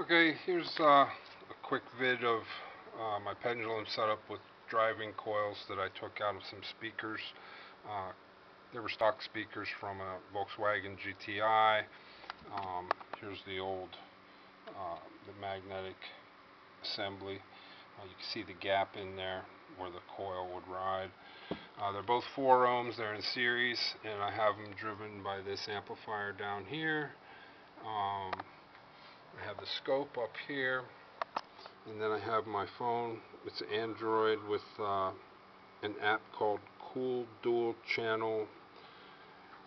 Okay, here's uh, a quick vid of uh, my pendulum setup with driving coils that I took out of some speakers. Uh, they were stock speakers from a Volkswagen GTI. Um, here's the old uh, the magnetic assembly. Uh, you can see the gap in there where the coil would ride. Uh, they're both 4 ohms, they're in series, and I have them driven by this amplifier down here. Um, I have the scope up here and then I have my phone. It's Android with uh, an app called Cool Dual Channel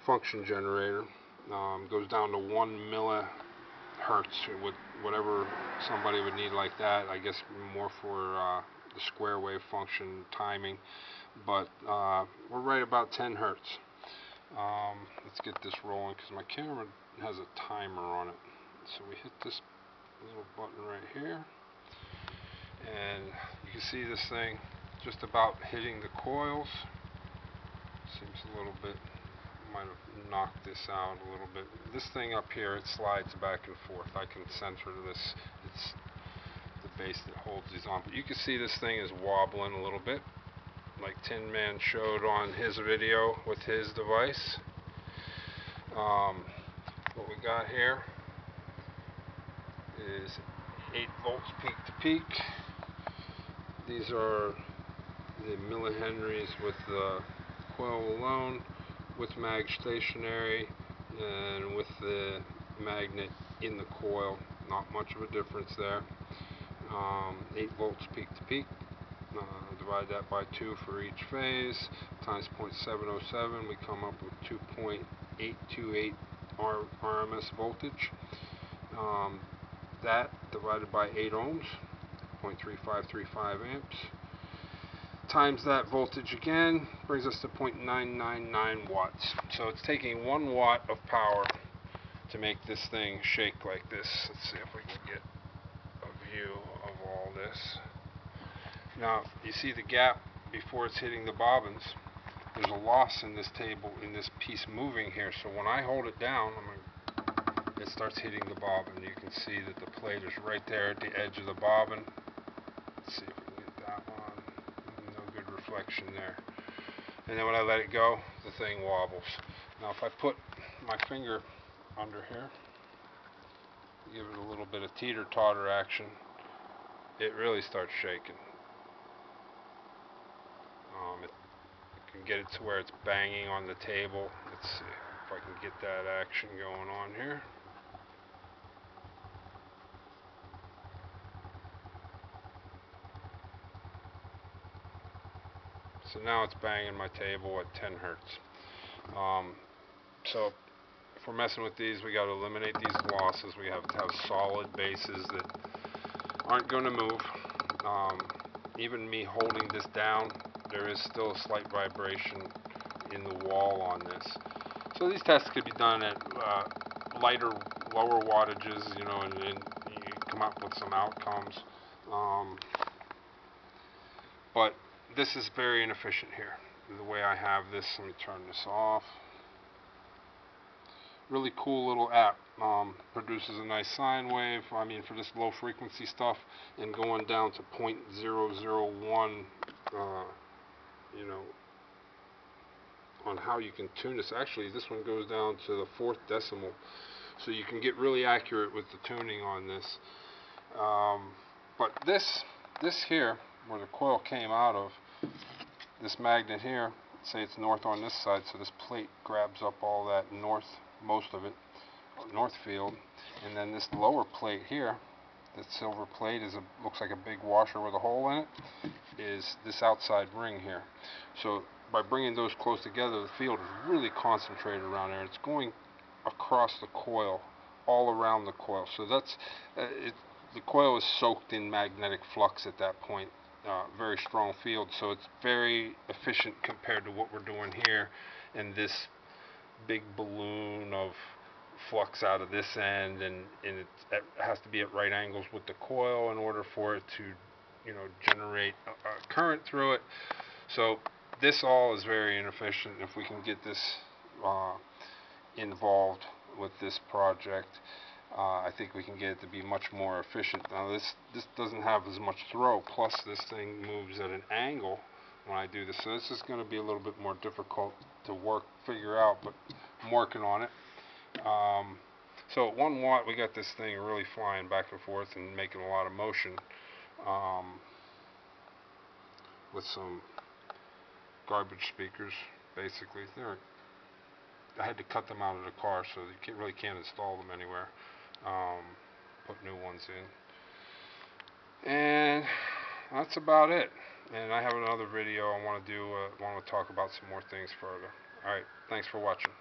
Function Generator. Um, goes down to 1 millihertz with whatever somebody would need like that I guess more for uh, the square wave function timing. But uh, we're right about 10 hertz. Um, let's get this rolling because my camera has a timer on it so we hit this little button right here. And you can see this thing just about hitting the coils. Seems a little bit might have knocked this out a little bit. This thing up here it slides back and forth. I can center this. It's the base that holds these on. But you can see this thing is wobbling a little bit like Tin Man showed on his video with his device. Um, what we got here is 8 volts peak to peak. These are the millihenries with the coil alone, with mag stationary, and with the magnet in the coil. Not much of a difference there. Um, 8 volts peak to peak. Uh, divide that by 2 for each phase times 0.707 we come up with 2.828 RMS voltage um, that divided by 8 ohms, 0.3535 amps, times that voltage again, brings us to 0.999 watts. So it's taking 1 watt of power to make this thing shake like this. Let's see if we can get a view of all this. Now, you see the gap before it's hitting the bobbins. There's a loss in this table, in this piece moving here. So when I hold it down, I'm going to it starts hitting the bobbin. You can see that the plate is right there at the edge of the bobbin. Let's see if we can get that one. No good reflection there. And then when I let it go, the thing wobbles. Now if I put my finger under here, give it a little bit of teeter-totter action, it really starts shaking. Um, it, can get it to where it's banging on the table. Let's see if I can get that action going on here. So now it's banging my table at 10 hertz. Um, so if we're messing with these, we got to eliminate these losses. We have to have solid bases that aren't going to move. Um, even me holding this down, there is still a slight vibration in the wall on this. So these tests could be done at uh, lighter, lower wattages, you know, and, and, you come up with some outcomes. Um, but this is very inefficient here. The way I have this, let me turn this off. Really cool little app. Um, produces a nice sine wave. I mean, for this low frequency stuff, and going down to 0.001, uh, you know, on how you can tune this. Actually, this one goes down to the fourth decimal, so you can get really accurate with the tuning on this. Um, but this, this here, where the coil came out of, this magnet here, say it's north on this side, so this plate grabs up all that north, most of it, north field, and then this lower plate here, this silver plate is a looks like a big washer with a hole in it, is this outside ring here. So by bringing those close together, the field is really concentrated around there. It's going across the coil, all around the coil. So that's uh, it, the coil is soaked in magnetic flux at that point uh, very strong field. So it's very efficient compared to what we're doing here and this big balloon of flux out of this end. And, and it has to be at right angles with the coil in order for it to you know generate a, a current through it. So this all is very inefficient if we can get this uh, involved with this project uh, I think we can get it to be much more efficient. Now this this doesn't have as much throw, plus this thing moves at an angle when I do this, so this is going to be a little bit more difficult to work, figure out, but I'm working on it. Um, so at one watt, we got this thing really flying back and forth and making a lot of motion um, with some garbage speakers, basically. They're I had to cut them out of the car, so you can't, really can't install them anywhere. Um, put new ones in, and that's about it. And I have another video I want to do. Uh, want to talk about some more things further. All right, thanks for watching.